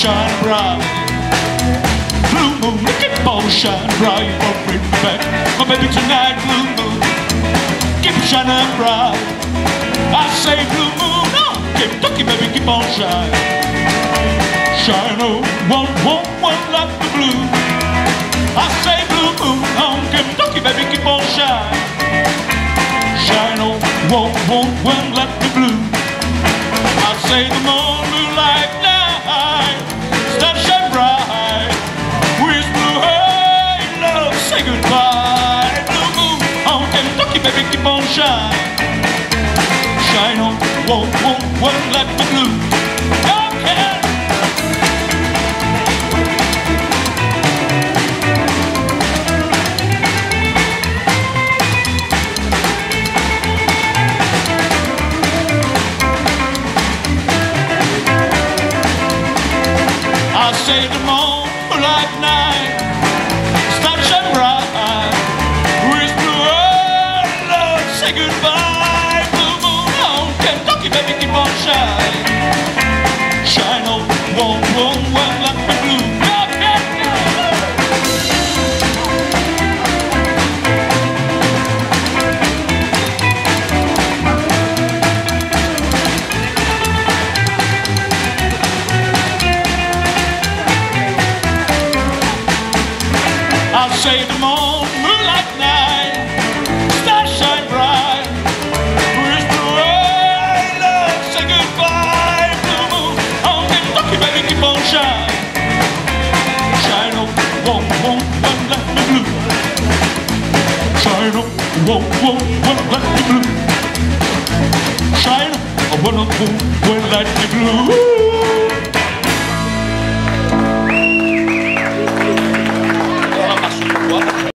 shine bright. Blue moon, keep on shining bright. You won't bring me back, my baby tonight. Blue moon, keep shining bright. I say blue moon, oh, keep talking, baby, keep on shining. Shine on, one, one, one like the blue. I say blue moon, on Kentucky, baby, keep on shining. Shine on, one, one, one like the blue. I say the moon, moonlight shining. Shine on, one, one, one like the blue. Okay. I say the say goodbye. Blue moon on Kentucky, baby, keep on shining. Shine on, one, one, one like the blue. Yeah, yeah. I'll say the moon, Shine on, whoa, whoa, one like the blue. Shine I wanna one, one like the blue.